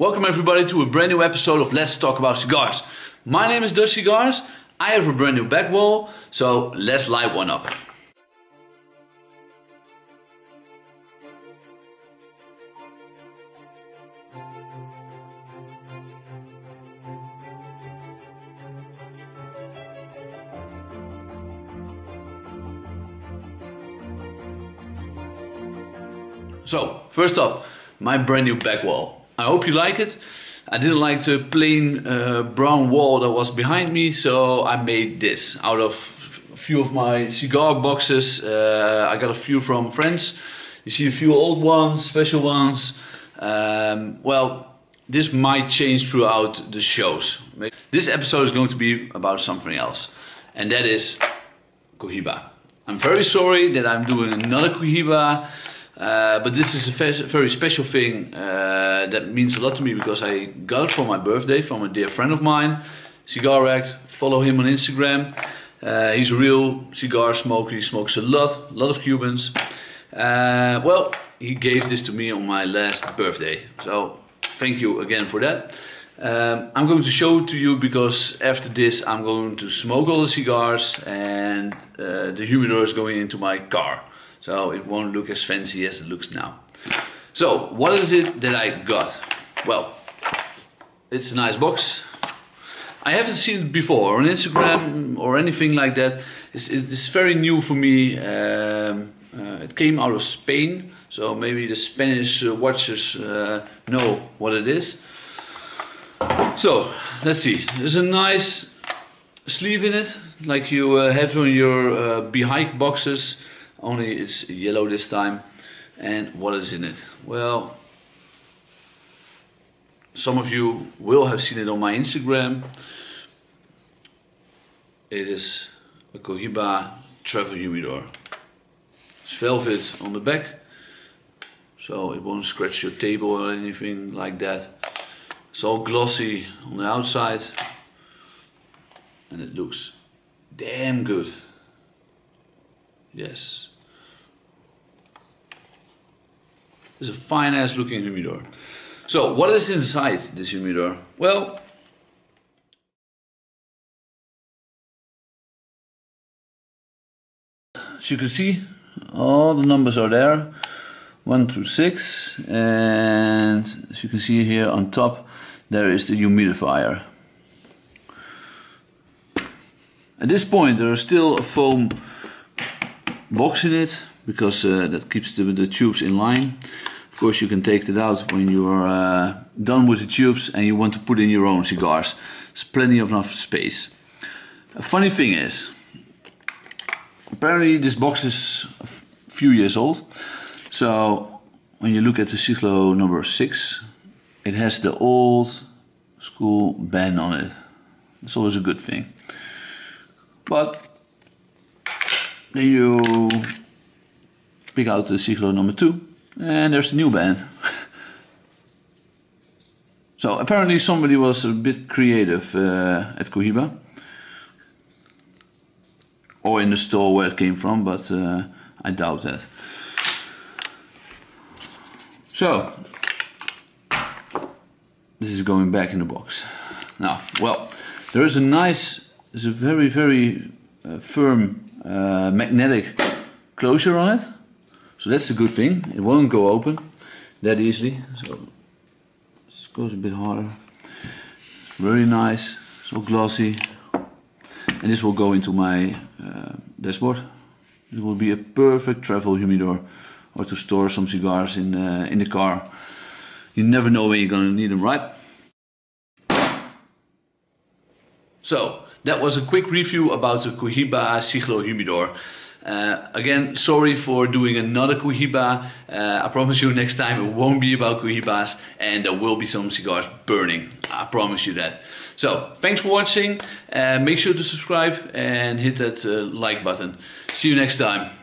Welcome everybody to a brand new episode of Let's Talk About Cigars. My name is Dutch Cigars. I have a brand new back wall, so let's light one up. So, first up, my brand new back wall. I hope you like it. I didn't like the plain uh, brown wall that was behind me, so I made this out of a few of my cigar boxes. Uh, I got a few from friends. You see a few old ones, special ones. Um, well, this might change throughout the shows. This episode is going to be about something else, and that is Cohiba. I'm very sorry that I'm doing another Cohiba. Uh, but this is a very special thing uh, that means a lot to me because I got it for my birthday from a dear friend of mine, Cigar Act. Follow him on Instagram. Uh, he's a real cigar smoker. He smokes a lot, a lot of Cubans. Uh, well, he gave this to me on my last birthday. So thank you again for that. Um, I'm going to show it to you because after this I'm going to smoke all the cigars and uh, the humidor is going into my car so it won't look as fancy as it looks now. So what is it that I got? Well, it's a nice box. I haven't seen it before on Instagram or anything like that. It's, it's very new for me. Um, uh, it came out of Spain, so maybe the Spanish uh, watchers uh, know what it is. So let's see. There's a nice sleeve in it, like you uh, have on your uh, Behike boxes only it's yellow this time. And what is in it? Well some of you will have seen it on my Instagram. It is a Cohiba travel humidor. It's velvet on the back so it won't scratch your table or anything like that. It's all glossy on the outside and it looks damn good Yes. It's a fine ass looking humidor. So what is inside this humidor? Well, as you can see, all the numbers are there, one through six, and as you can see here on top, there is the humidifier. At this point, there is still a foam box in it because uh, that keeps the, the, tubes in line. Of course you can take that out when you are uh, done with the tubes and you want to put in your own cigars. There's plenty of enough space. A funny thing is, apparently this box is a few years old. So when you look at the Siglo number 6, it has the old school band on it. It's always a good thing. But then you pick out the Siglo number two, and there's the new band. so apparently somebody was a bit creative uh, at Cohiba. Or in the store where it came from, but uh, I doubt that. So, this is going back in the box. Now, well, there is a nice, there's a very, very uh, firm uh, magnetic closure on it. So that's a good thing. It won't go open that easily. So this goes a bit harder. Very nice, so glossy. And this will go into my uh, dashboard. It will be a perfect travel humidor or to store some cigars in, uh, in the car. You never know when you're gonna need them, right? So, that was a quick review about the Cohiba Siglo Humidor. Uh, again, sorry for doing another Cohiba. Uh, I promise you next time it won't be about Cohibas and there will be some cigars burning. I promise you that. So, thanks for watching. Uh, make sure to subscribe and hit that uh, like button. See you next time.